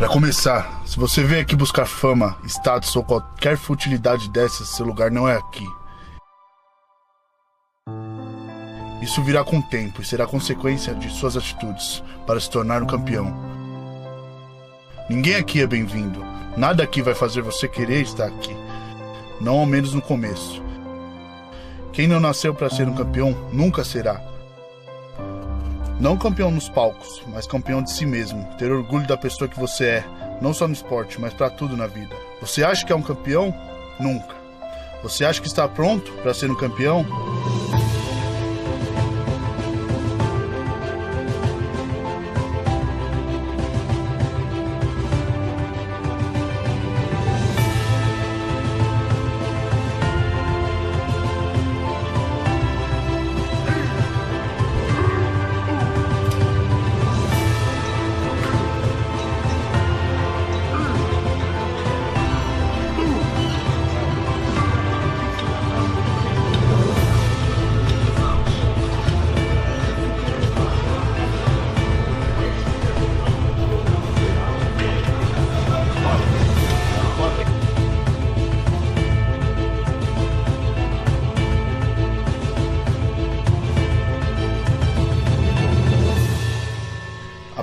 Para começar, se você veio aqui buscar fama, status ou qualquer futilidade dessas, seu lugar não é aqui. Isso virá com o tempo e será consequência de suas atitudes para se tornar um campeão. Ninguém aqui é bem-vindo. Nada aqui vai fazer você querer estar aqui. Não ao menos no começo. Quem não nasceu para ser um campeão nunca será. Não campeão nos palcos, mas campeão de si mesmo. Ter orgulho da pessoa que você é, não só no esporte, mas para tudo na vida. Você acha que é um campeão? Nunca. Você acha que está pronto para ser um campeão?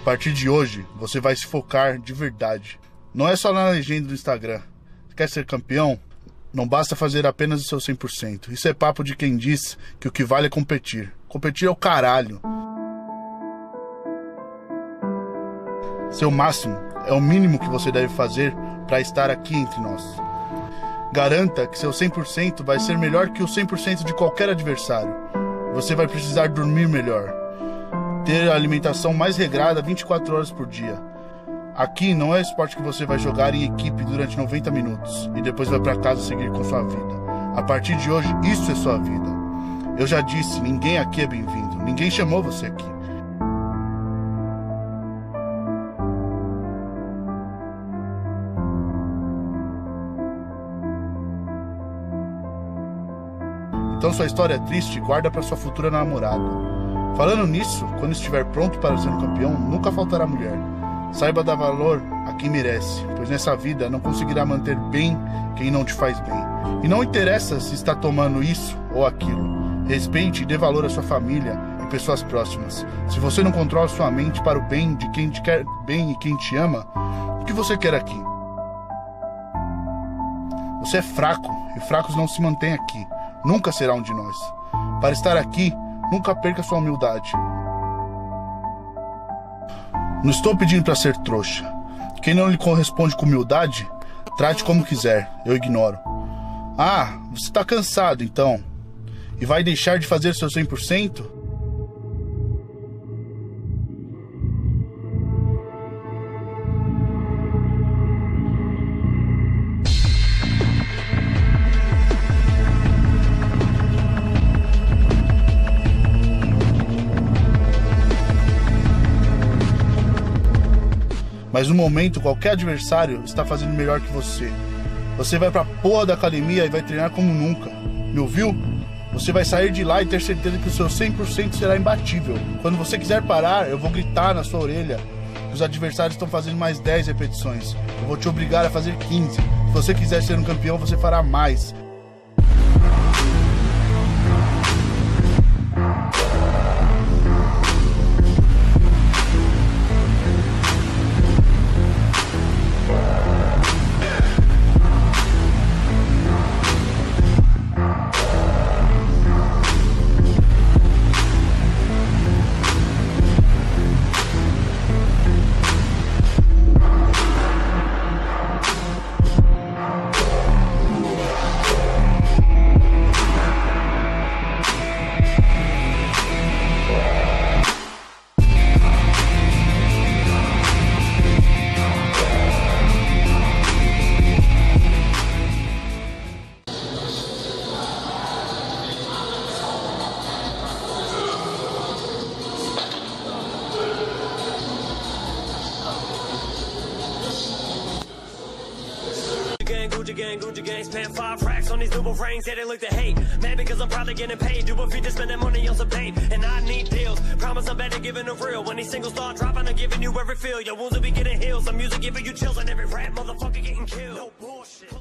Partir de hoje, você vai se focar de verdade. Não é só na legenda do Instagram. Quer ser campeão? Não basta fazer apenas o seu 100%. Isso é papo de quem diz que o que vale é competir. Competir é o caralho. Seu máximo é o mínimo que você deve fazer para estar aqui entre nós. Garanta que seu 100% vai ser melhor que o 100% de qualquer adversário. Você vai precisar dormir melhor, ter a alimentação mais regrada 24 horas por dia. Aqui não é esporte que você vai jogar em equipe durante 90 minutos e depois vai para casa seguir com sua vida. A partir de hoje, isso é sua vida. Eu já disse, ninguém aqui é bem-vindo. Ninguém chamou você aqui. Então sua história é triste, guarda para sua futura namorada. Falando nisso, quando estiver pronto para ser um campeão, nunca faltará mulher. Saiba dar valor a quem merece, pois nessa vida não conseguirá manter bem quem não te faz bem. E não interessa se está tomando isso ou aquilo. Respeite e dê valor à sua família e pessoas próximas. Se você não controla sua mente para o bem de quem te quer bem e quem te ama, o que você quer aqui? Você é fraco e fracos não se mantêm aqui. Nunca será um de nós. Para estar aqui, nunca perca sua humildade. Não estou pedindo para ser trouxa. Quem não lhe corresponde com humildade, trate como quiser, eu ignoro. Ah, você está cansado então? E vai deixar de fazer seu 100%? Mas no momento, qualquer adversário está fazendo melhor que você. Você vai pra porra da academia e vai treinar como nunca. Me ouviu? Você vai sair de lá e ter certeza que o seu 100% será imbatível. Quando você quiser parar, eu vou gritar na sua orelha que os adversários estão fazendo mais 10 repetições. Eu vou te obrigar a fazer 15. Se você quiser ser um campeão, você fará mais. Gang, Gucci gang, spend five racks on these double rings, yeah, they look to hate. Mad because I'm probably getting paid. Do a feature, spending money on some bait, and I need deals. Promise I'm better giving a real. When these singles start dropping, I'm giving you every feel. Your wounds will be getting healed. Some music giving you chills, and every rap motherfucker getting killed. No bullshit.